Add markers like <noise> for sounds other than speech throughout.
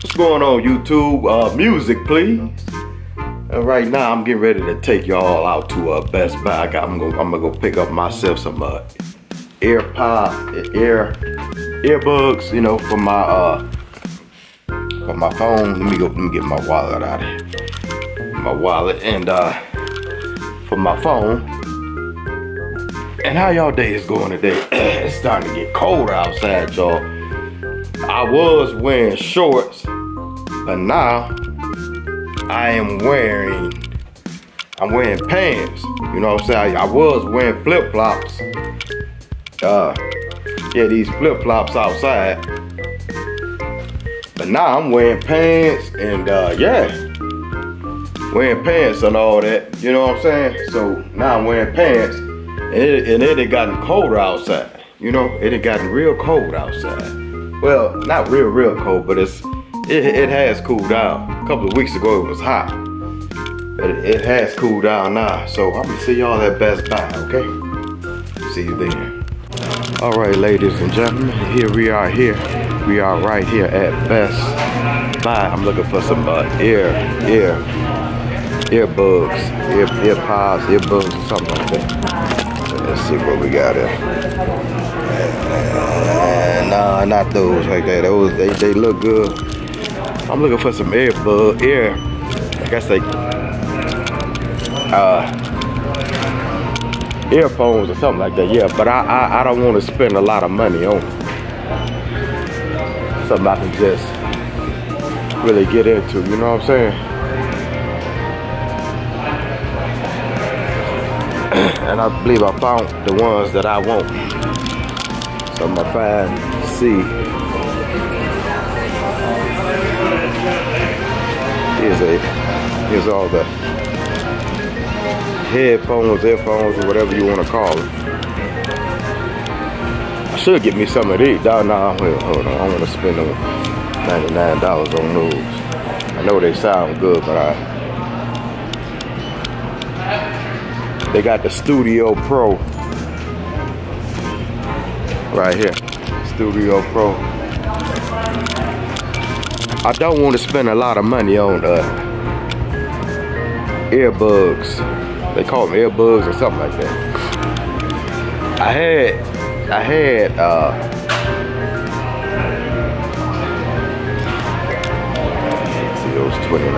What's going on, YouTube? Uh, music, please. And right now, I'm getting ready to take y'all out to uh, Best Buy. I I'm gonna, I'm gonna go pick up myself some uh, AirPod, ear, earbuds, you know, for my uh, for my phone. Let me go. Let me get my wallet out of here. My wallet and uh, for my phone. And how y'all day is going today? <clears throat> it's starting to get cold outside, y'all. I was wearing shorts, but now I am wearing I'm wearing pants. You know what I'm saying? I, I was wearing flip flops. Uh, yeah, these flip flops outside. But now I'm wearing pants and uh, yeah, wearing pants and all that. You know what I'm saying? So now I'm wearing pants and it, and it had gotten colder outside. You know, it had gotten real cold outside. Well, not real, real cold, but it's it, it has cooled down. A couple of weeks ago it was hot. But it, has cooled down now. So I'm gonna see y'all at Best Buy, okay? See you then. All right, ladies and gentlemen, here we are here. We are right here at Best Buy. I'm looking for some uh, ear, ear, earbuds, ear, ear pods, earbuds, or something like that. Let's see what we got here. Nah, not those like that. Those they, they look good. I'm looking for some earbud, ear. I guess they uh earphones or something like that. Yeah, but I I, I don't want to spend a lot of money on something I can just really get into. You know what I'm saying? <clears throat> and I believe I found the ones that I want. So I'm gonna find, see. Here's a, here's all the headphones, earphones, or whatever you want to call them. I should get me some of these. No, no, hold on. I want to spend them $99 on those. I know they sound good, but I. They got the Studio Pro right here. Studio Pro. I don't want to spend a lot of money on uh, earbuds. They call them earbuds or something like that. I had, I had, uh, see those 29.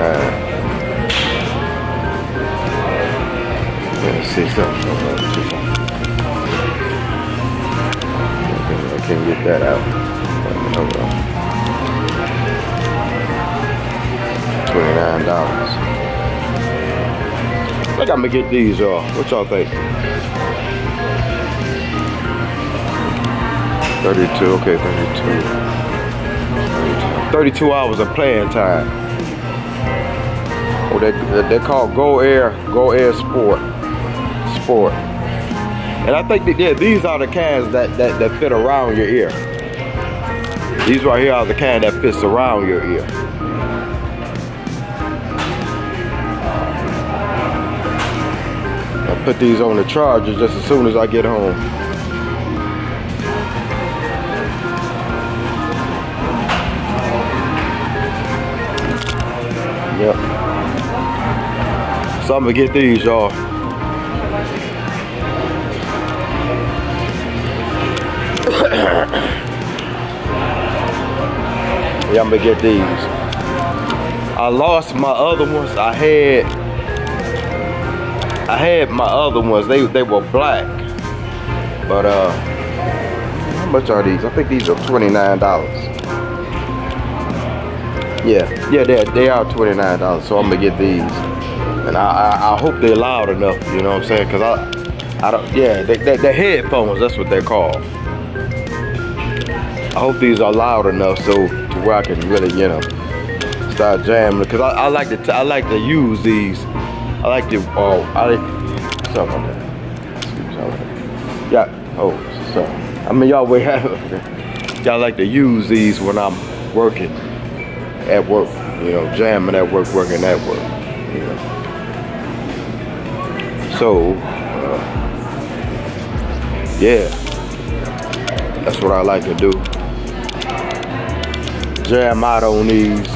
Let's see something. I can't get that out. Hold on. Twenty-nine dollars. I think I'm gonna get these off. What y'all think? Thirty-two. Okay, thirty-two. 32 hours of playing time. Oh, they they call Go Air Go Air Sport Sport. And I think that yeah, these are the cans that, that, that fit around your ear. These right here are the kind that fits around your ear. I put these on the charger just as soon as I get home. Yep. So I'm gonna get these, y'all. I'm gonna get these. I lost my other ones. I had I had my other ones. They they were black. But uh how much are these? I think these are $29. Yeah, yeah, they they are $29. So I'm gonna get these. And I, I, I hope they're loud enough, you know what I'm saying? Cause I I don't yeah, they, they, they're headphones, that's what they're called. I hope these are loud enough so where I can really, you know, start jamming. Cause I, I like to, I like to use these. I like to, oh, I like something like that. Yeah, oh, so I mean y'all way <laughs> y'all like to use these when I'm working at work, you know, jamming at work, working at work, you know. So, uh, yeah, that's what I like to do jam out on these.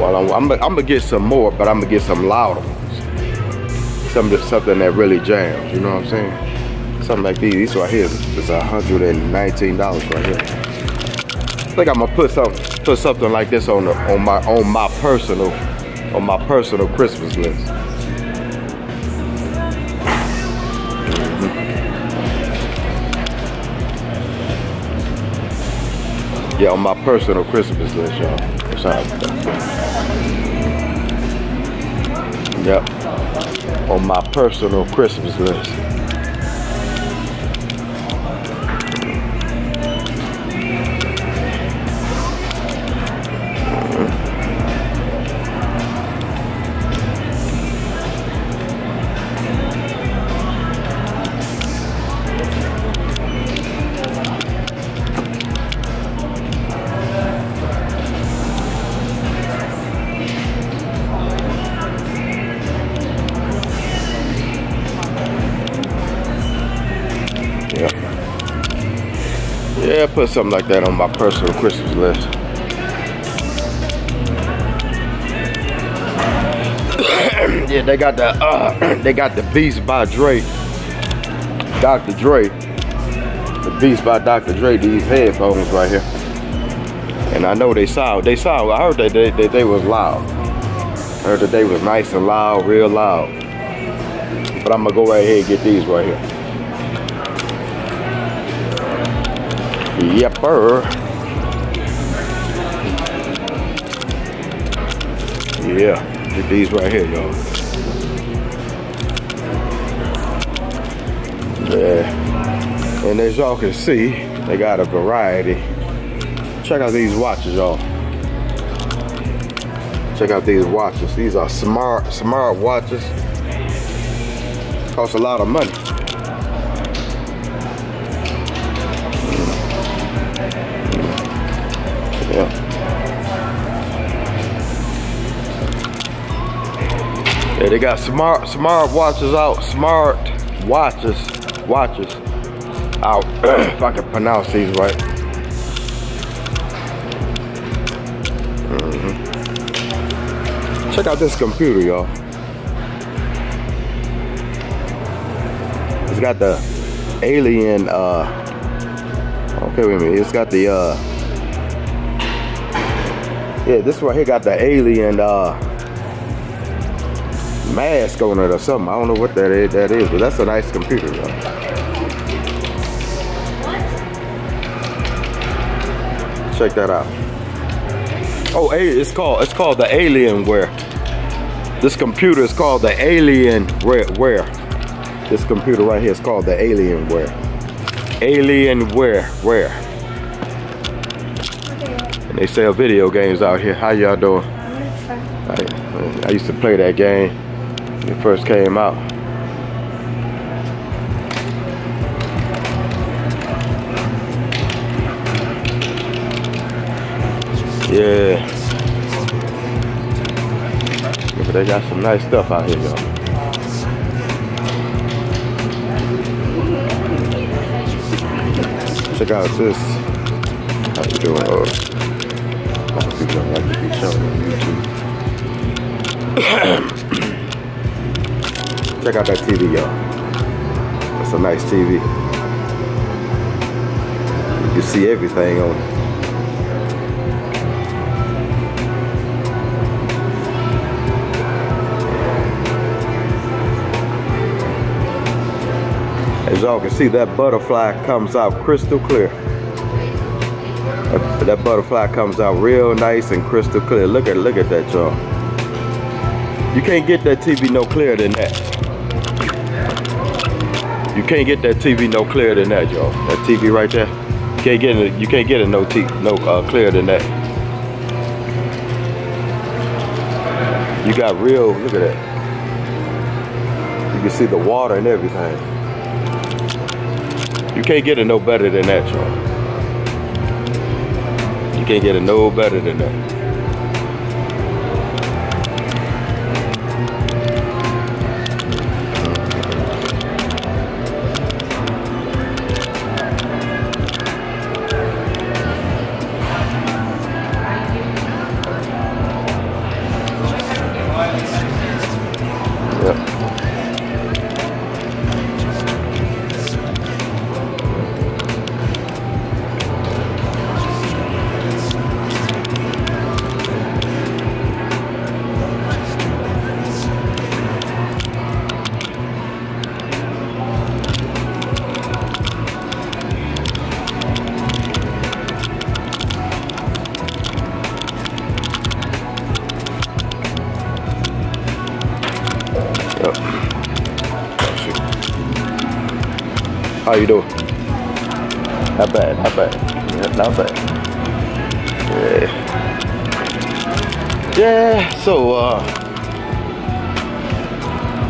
While I'm, I'm, I'm gonna get some more, but I'm gonna get some louder ones. Something, something that really jams. You know what I'm saying? Something like these. These right here is $119 right here. I think I'm gonna put some put something like this on the, on my on my personal on my personal Christmas list. Yeah, on my personal Christmas list, y'all. Yep. On my personal Christmas list. Yeah, put something like that on my personal Christmas list. <coughs> yeah, they got the uh, <coughs> they got the Beats by Dre, Dr. Dre, the Beats by Dr. Dre. These headphones right here, and I know they sound they sound. I heard that they, that they was loud. I heard that they was nice and loud, real loud. But I'm gonna go right here and get these right here. Yepper. Yeah, get these right here, y'all. Yeah. And as y'all can see, they got a variety. Check out these watches, y'all. Check out these watches. These are smart, smart watches. Cost a lot of money. They got smart smart watches out. Smart watches watches out. <clears throat> if I can pronounce these right. Mm -hmm. Check out this computer, y'all. It's got the alien. Uh, okay, wait a minute. It's got the. Uh, yeah, this right here got the alien uh, mask on it or something. I don't know what that is, that is but that's a nice computer though. Check that out. Oh, it's called it's called the Alienware. This computer is called the Alienware. This computer right here is called the Alienware. Alienware, where? And they sell video games out here. How y'all doing? I, I used to play that game it first came out. Yeah. But they got some nice stuff out here, y'all. Check out this. How you doing? Uh, people don't like to be shown on YouTube. <clears throat> Check out that TV, y'all. That's a nice TV. You can see everything on it. As y'all can see, that butterfly comes out crystal clear. That, that butterfly comes out real nice and crystal clear. Look at look at that, y'all. You can't get that TV no clearer than that. You can't get that TV no clearer than that, y'all. That TV right there. You can't get it. You can't get it no t no uh, clearer than that. You got real. Look at that. You can see the water and everything. You can't get it no better than that, y'all. You can't get it no better than that. How you doing? Not bad, not bad. Yeah, not bad. Yeah. Yeah, so uh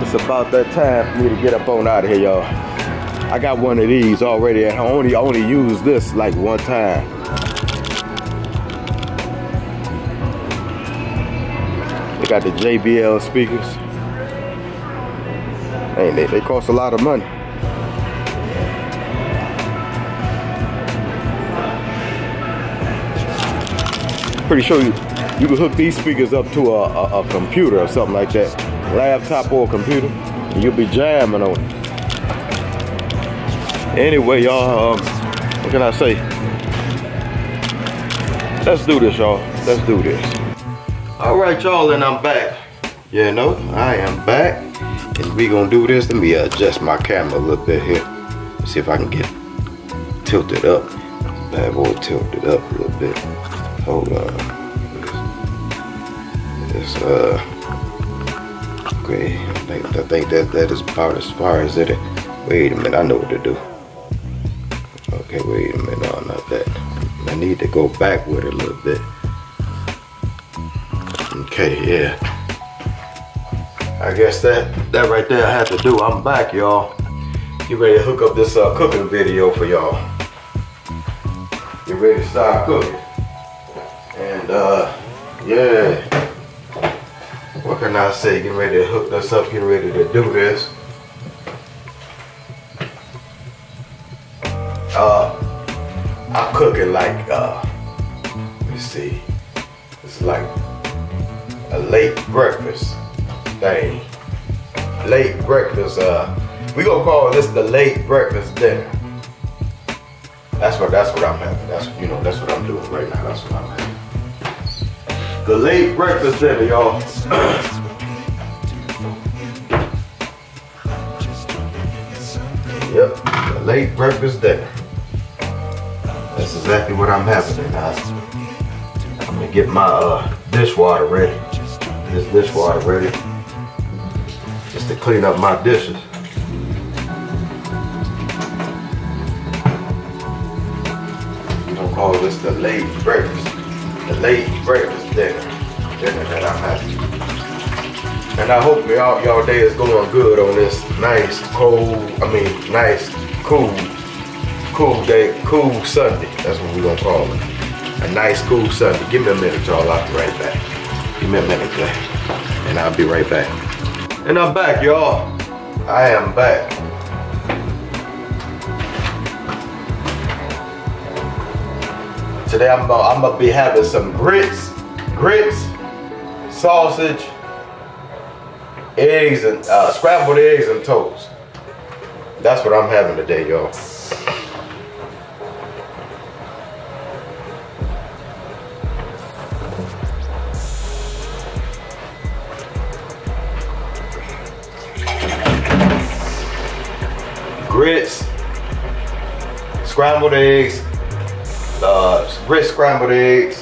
it's about that time for me to get up on out of here, y'all. I got one of these already and I only only used this like one time. They got the JBL speakers. Ain't they? They cost a lot of money. Pretty sure you, you can hook these speakers up to a, a, a computer or something like that. Laptop or computer. And you'll be jamming on it. Anyway, y'all, um, what can I say? Let's do this, y'all. Let's do this. All right, y'all, and I'm back. You know, I am back. And we gonna do this. Let me adjust my camera a little bit here. See if I can get tilted up. Bad boy tilted up a little bit. Hold on. It's uh okay. I think, I think that that is about as far as it. Wait a minute, I know what to do. Okay, wait a minute, no, not that. I need to go back with it a little bit. Okay, yeah. I guess that that right there I have to do. I'm back, y'all. Get ready to hook up this uh, cooking video for y'all. Get ready to start cooking. Uh, yeah. What can I say? Getting ready to hook this up, getting ready to do this. Uh, I'm cooking like, uh, let me see. It's like a late breakfast thing. Late breakfast, uh, we gonna call this the late breakfast dinner. That's what that's what I'm having. That's you know, that's what I'm doing right now. That's what I'm having. The late breakfast dinner, y'all. yep, the late breakfast dinner. That's exactly what I'm having tonight. I'm gonna get my uh, dishwater ready. This dishwater ready. Just to clean up my dishes. Don't call this the late breakfast. The late breakfast dinner. Dinner that I'm having. And I hope y'all y'all day is going good on this nice cold, I mean nice cool cool day, cool Sunday. That's what we're gonna call it. A nice cool Sunday. Give me a minute, y'all. I'll be right back. Give me a minute, Jay. And I'll be right back. And I'm back, y'all. I am back. Today I'm gonna, I'm gonna be having some grits, grits, sausage, eggs, and uh, scrambled eggs and toast. That's what I'm having today, y'all. grits, scrambled eggs, uh, grits, scrambled eggs,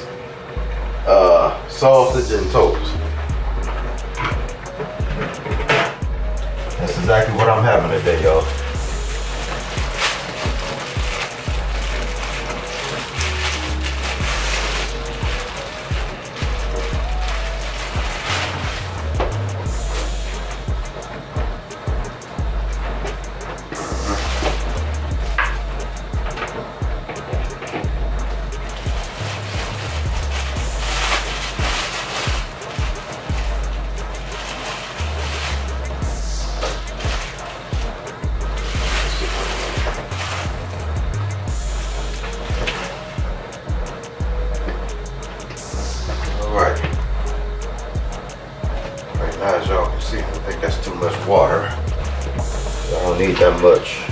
sausage, and toast. Much water. I don't need that much.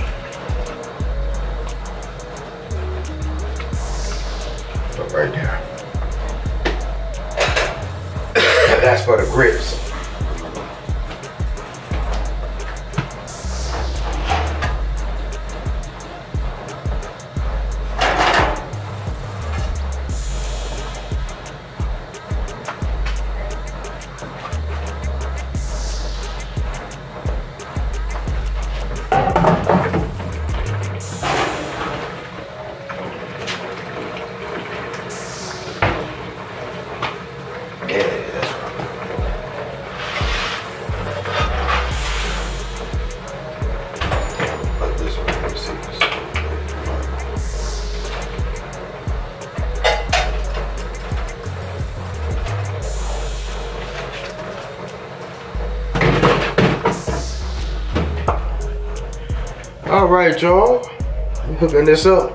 But right there. <coughs> that's for the grits. All right, y'all. Hooking this up.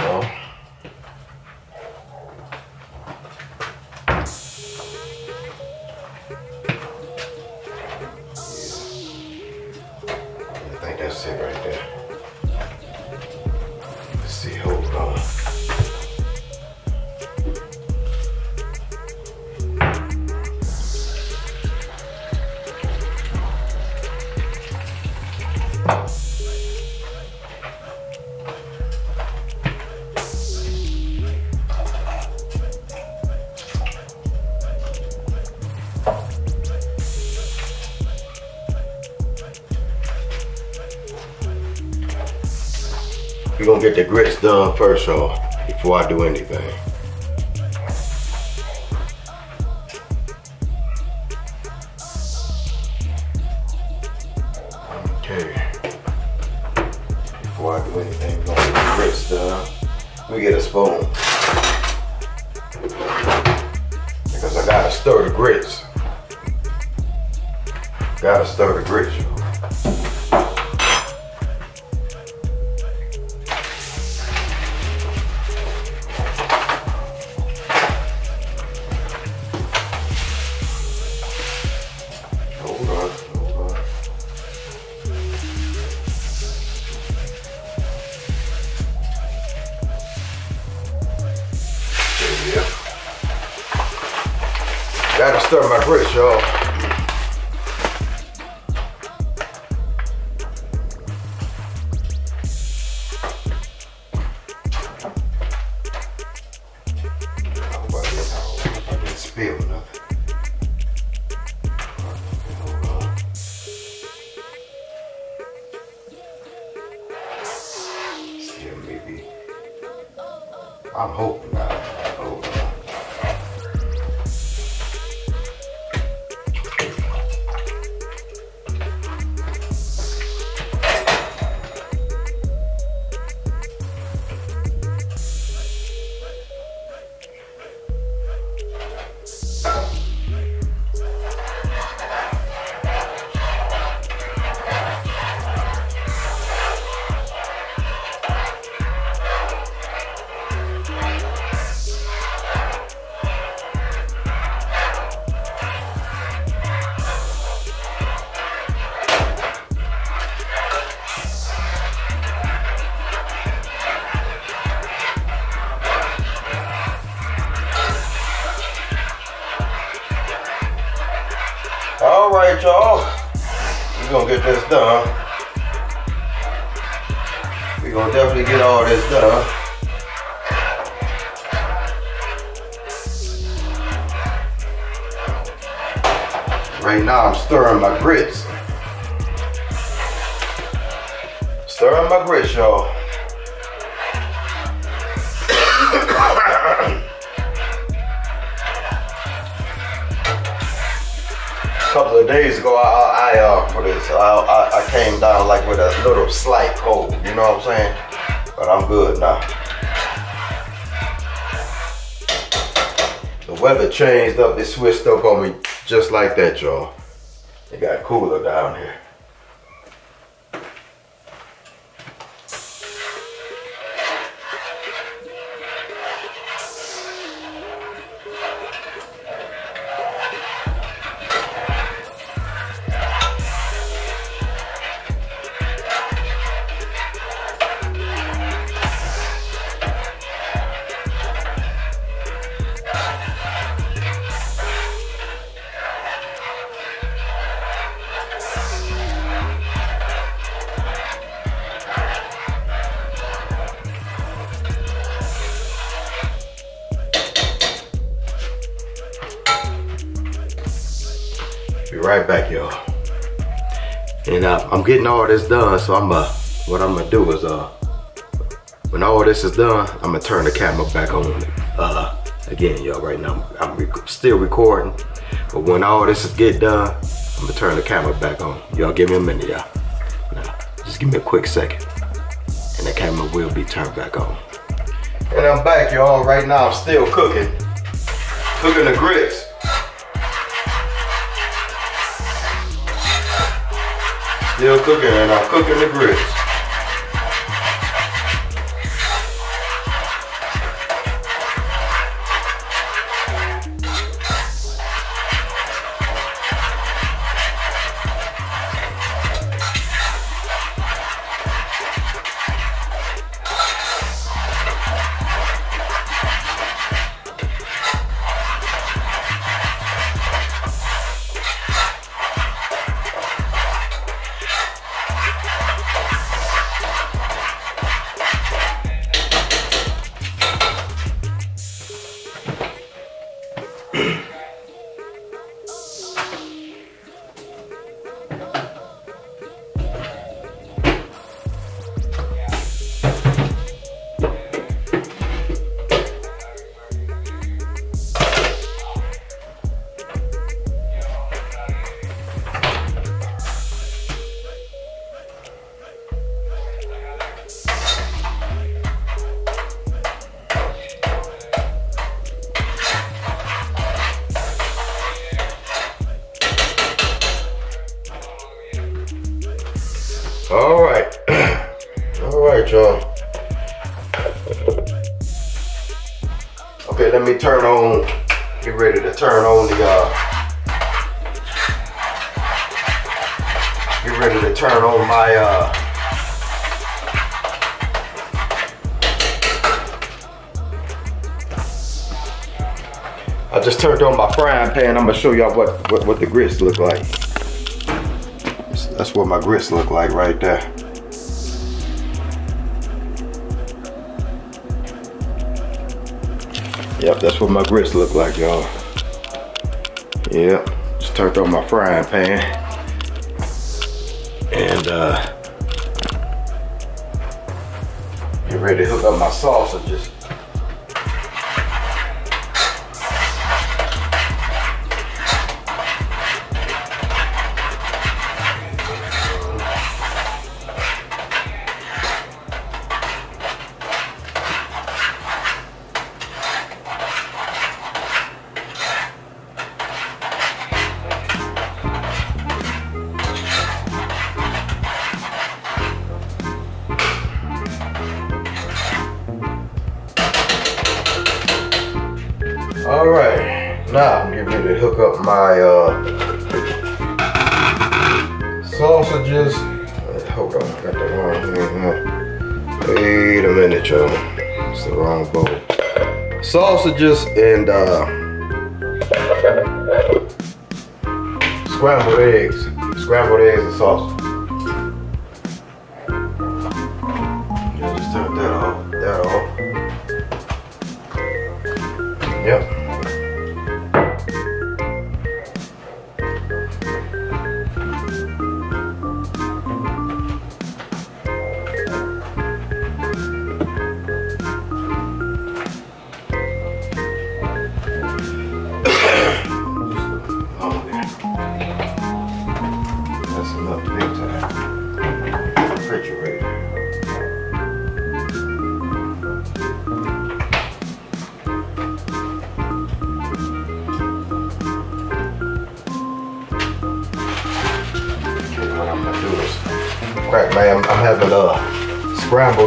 though. get the grits done first off before I do anything. pretty sure. But I'm good now. The weather changed up, it switched up on me just like that, y'all. It got cooler down here. This done, so I'm uh, what I'm gonna do is uh, when all this is done, I'm gonna turn the camera back on. Uh, again, y'all, right now I'm rec still recording, but when all this is get done, I'm gonna turn the camera back on. Y'all give me a minute, y'all. Now, just give me a quick second, and the camera will be turned back on. And I'm back, y'all. Right now, I'm still cooking, cooking the grits. Still cooking, and I'm cooking the grits. Turned on my frying pan. I'm gonna show y'all what, what, what the grits look like. That's what my grits look like right there. Yep, that's what my grits look like, y'all. Yep, just turned on my frying pan. And uh, get ready to hook up my sausages. All Sausages and uh,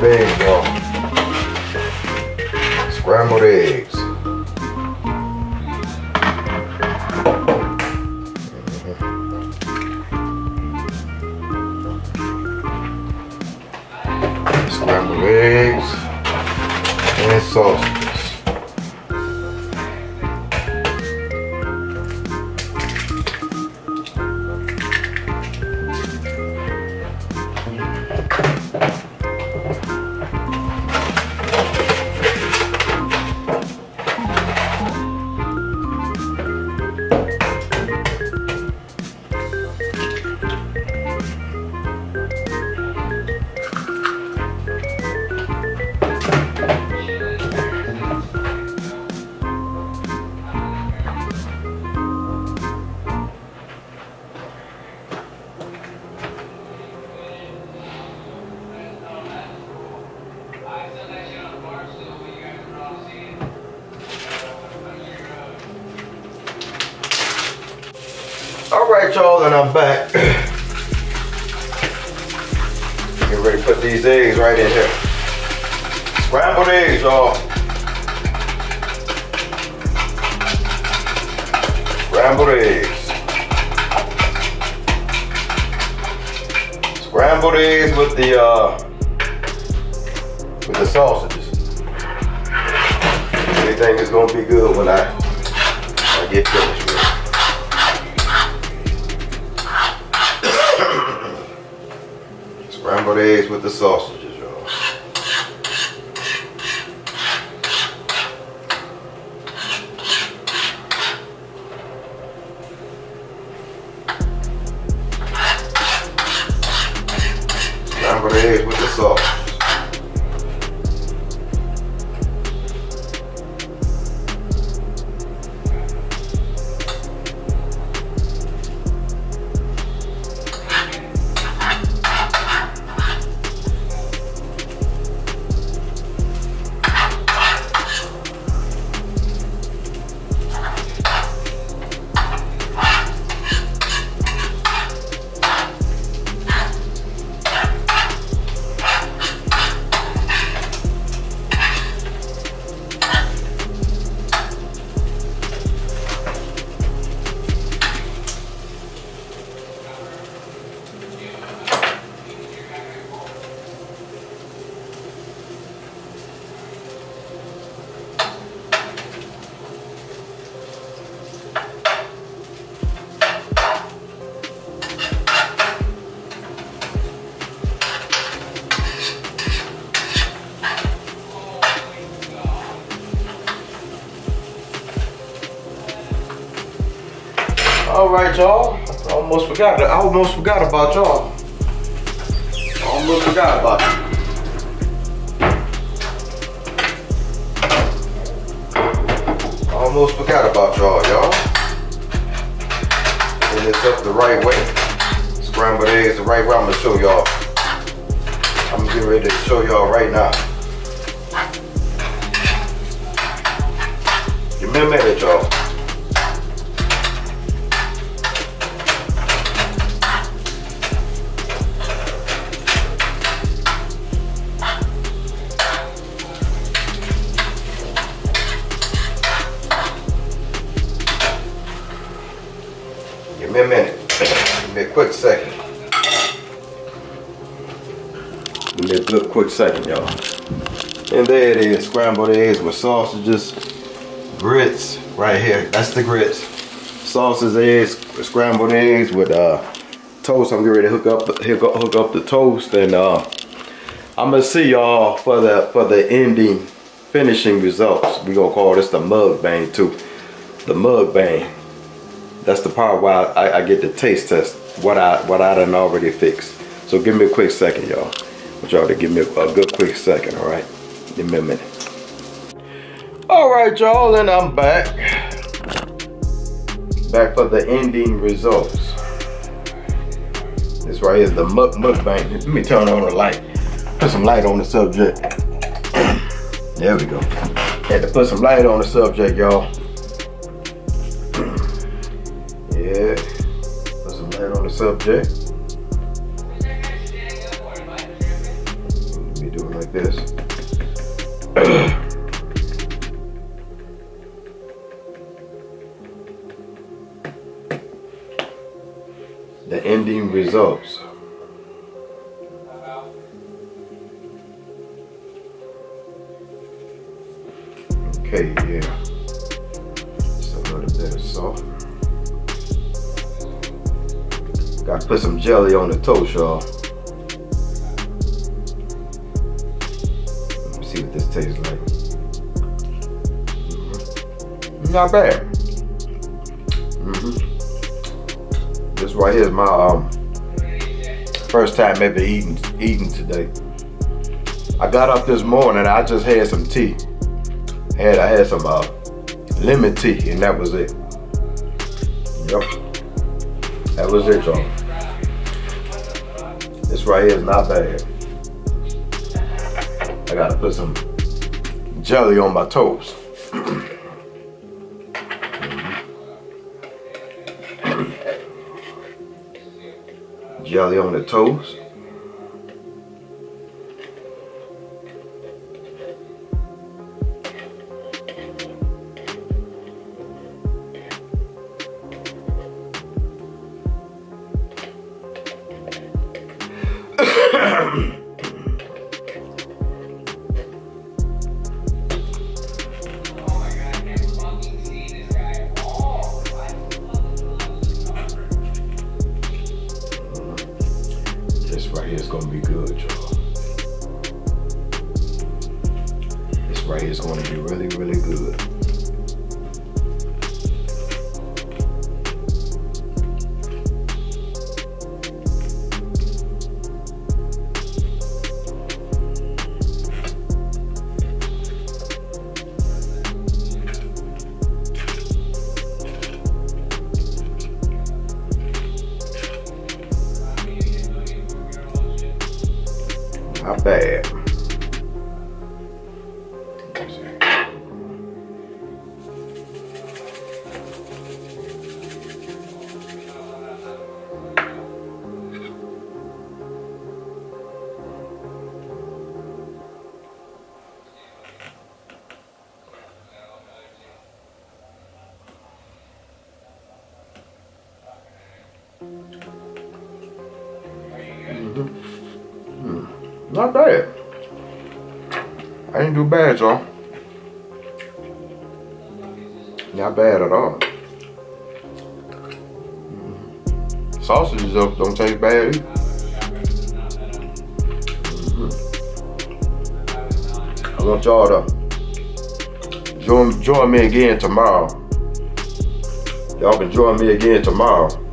scrambled eggs, With the sausages, Y'all. I almost forgot. I almost forgot about y'all. Almost forgot about you. Almost forgot about y'all, y'all. And it's up the right way. Scrambled eggs the right way. I'm gonna show y'all. I'm getting ready to show y'all right now. Give me a y'all. There scrambled eggs with sausages, grits right here. That's the grits. Sausage eggs, scrambled eggs with uh, toast. I'm getting ready to hook up, hook up, hook up the toast, and uh, I'm gonna see y'all for the for the ending finishing results. We gonna call this the mukbang too. The mukbang. That's the part why I, I get the taste test what I what I done already fixed. So give me a quick second, y'all. I want y'all to give me a, a good quick second, all right? Give me a minute. All right, y'all, and I'm back. Back for the ending results. This right here is the muk mukbang. Let me turn on the light. Put some light on the subject. there we go. Had to put some light on the subject, y'all. Yeah. Put some light on the subject. Be doing like this. <clears throat> the ending results. Okay, yeah. Just a little bit of salt. Got to put some jelly on the toast, y'all. Tastes like. Not bad. hmm This right here is my um first time ever eating eating today. I got up this morning. I just had some tea. Had I had some uh, lemon tea, and that was it. Yep. That was it, y'all. This right here is not bad. I gotta put some jelly on my toes. jelly on the toes. Not bad. I didn't do bad, y'all. Not bad at all. Mm. Sausages don't, don't taste bad. Mhm. I want y'all to join, join me again tomorrow. Y'all can join me again tomorrow.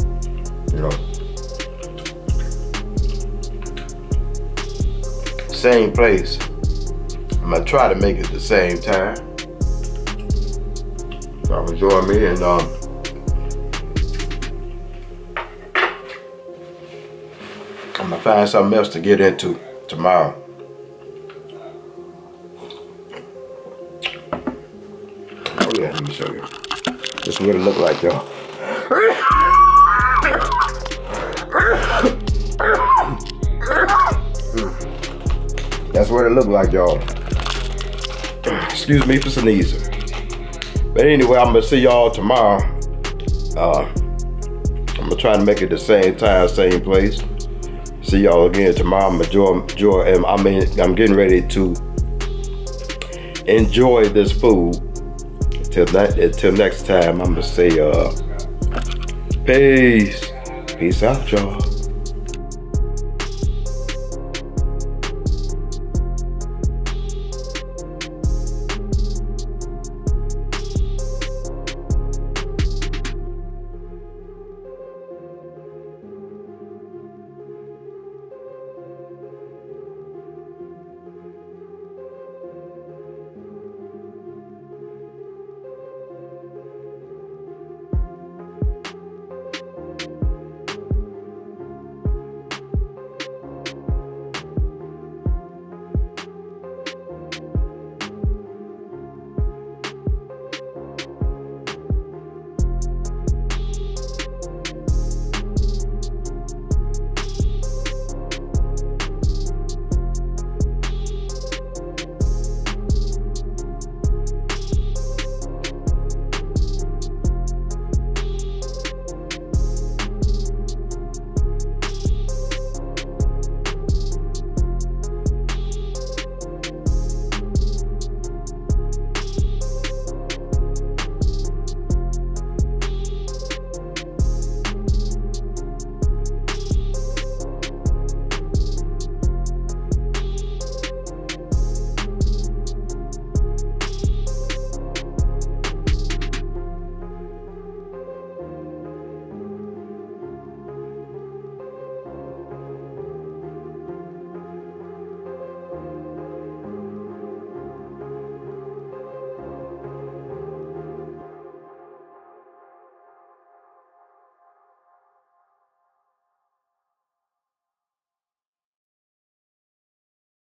Same place. I'm gonna try to make it the same time. I'm gonna join me and um, I'm gonna find something else to get into tomorrow. Oh yeah, let me show you. This is what it look like, y'all. That's what it looked like, y'all. <clears throat> Excuse me for sneezing. But anyway, I'm gonna see y'all tomorrow. Uh, I'm gonna try to make it the same time, same place. See y'all again tomorrow. I'm enjoy, enjoy. um, I mean, I'm getting ready to enjoy this food. Until that, until next time, I'm gonna say, uh, peace, peace out, y'all.